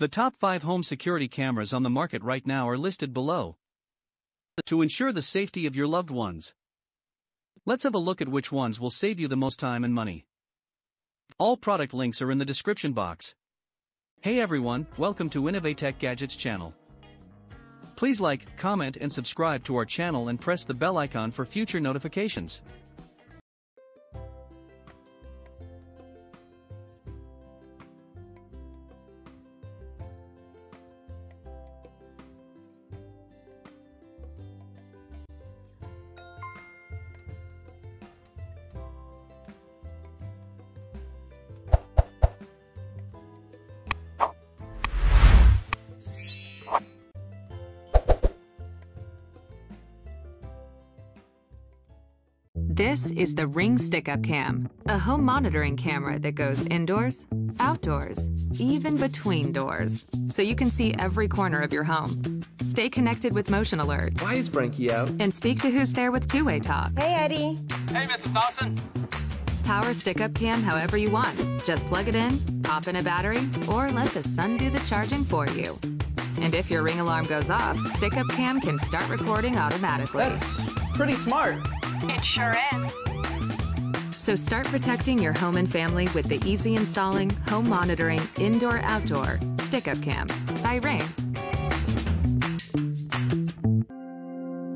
The top 5 home security cameras on the market right now are listed below. To ensure the safety of your loved ones. Let's have a look at which ones will save you the most time and money. All product links are in the description box. Hey everyone, welcome to Innovatech Gadgets channel. Please like, comment and subscribe to our channel and press the bell icon for future notifications. This is the Ring Stick-Up Cam, a home monitoring camera that goes indoors, outdoors, even between doors, so you can see every corner of your home. Stay connected with motion alerts. Why is Frankie out? And speak to who's there with two-way talk. Hey, Eddie. Hey, Mrs. Dawson. Power Stick-Up Cam however you want. Just plug it in, pop in a battery, or let the sun do the charging for you. And if your ring alarm goes off, Stick-Up Cam can start recording automatically. That's pretty smart. It sure is. So start protecting your home and family with the easy installing, home monitoring, indoor outdoor stick up cam by Ring.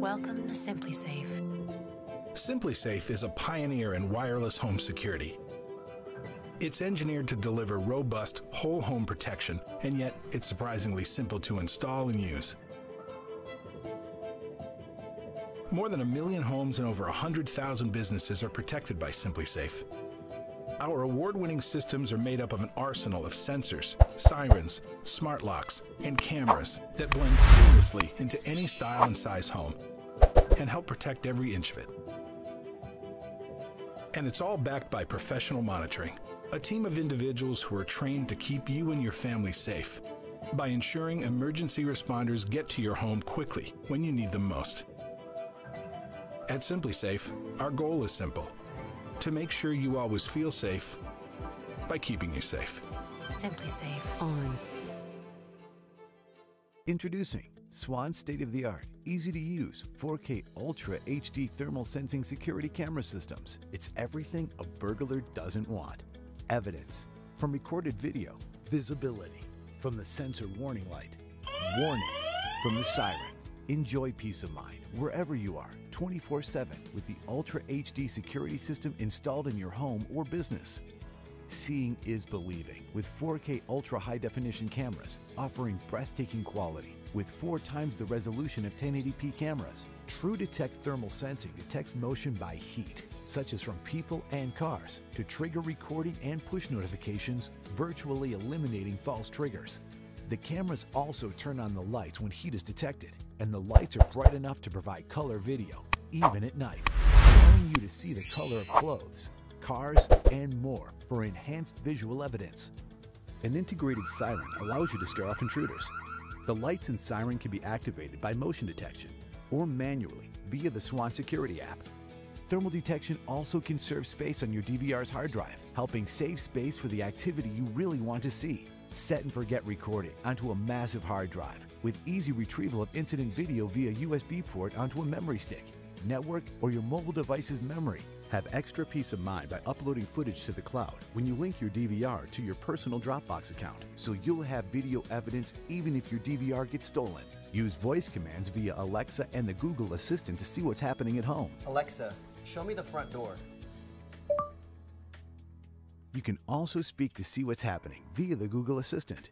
Welcome to SimpliSafe. SimpliSafe is a pioneer in wireless home security. It's engineered to deliver robust whole home protection, and yet it's surprisingly simple to install and use. More than a million homes and over 100,000 businesses are protected by SimpliSafe. Our award-winning systems are made up of an arsenal of sensors, sirens, smart locks, and cameras that blend seamlessly into any style and size home and help protect every inch of it. And it's all backed by professional monitoring, a team of individuals who are trained to keep you and your family safe by ensuring emergency responders get to your home quickly when you need them most. At SimpliSafe, our goal is simple to make sure you always feel safe by keeping you safe. SimpliSafe on. Introducing Swann's state of the art, easy to use 4K Ultra HD thermal sensing security camera systems. It's everything a burglar doesn't want. Evidence from recorded video, visibility from the sensor warning light, warning from the siren. Enjoy peace of mind wherever you are 24 7 with the Ultra HD security system installed in your home or business. Seeing is believing with 4K ultra high definition cameras offering breathtaking quality with four times the resolution of 1080p cameras. True Detect thermal sensing detects motion by heat, such as from people and cars, to trigger recording and push notifications, virtually eliminating false triggers. The cameras also turn on the lights when heat is detected, and the lights are bright enough to provide color video, even at night, allowing you to see the color of clothes, cars, and more for enhanced visual evidence. An integrated siren allows you to scare off intruders. The lights and siren can be activated by motion detection or manually via the Swann Security app. Thermal detection also conserves space on your DVR's hard drive, helping save space for the activity you really want to see. Set and forget recording onto a massive hard drive with easy retrieval of incident video via USB port onto a memory stick, network, or your mobile device's memory. Have extra peace of mind by uploading footage to the cloud when you link your DVR to your personal Dropbox account, so you'll have video evidence even if your DVR gets stolen. Use voice commands via Alexa and the Google Assistant to see what's happening at home. Alexa, show me the front door. You can also speak to see what's happening via the Google Assistant.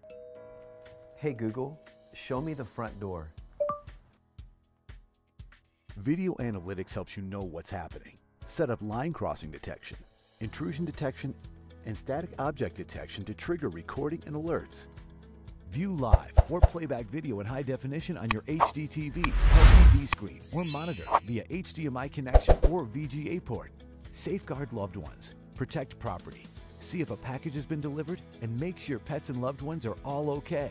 Hey Google, show me the front door. Video analytics helps you know what's happening. Set up line crossing detection, intrusion detection, and static object detection to trigger recording and alerts. View live or playback video in high definition on your HD TV, LCD screen, or monitor via HDMI connection or VGA port. Safeguard loved ones, protect property, see if a package has been delivered, and make sure pets and loved ones are all okay.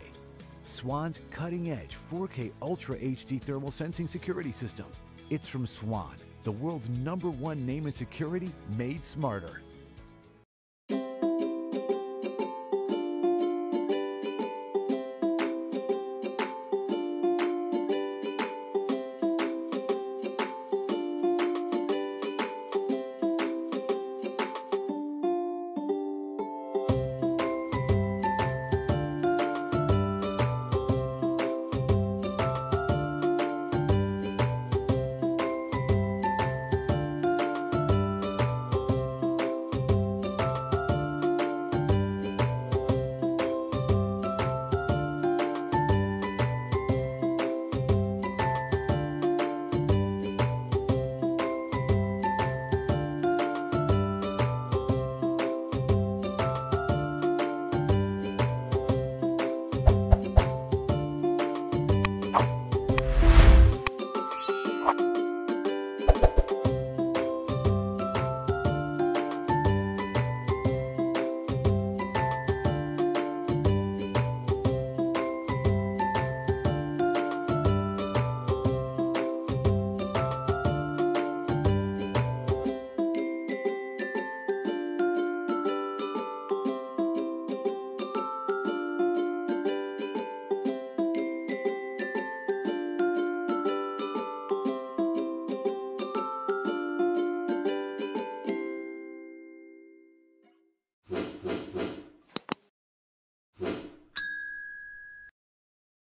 Swann's cutting edge 4K Ultra HD thermal sensing security system. It's from Swann, the world's number one name in security made smarter.